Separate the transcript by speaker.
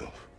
Speaker 1: yourself.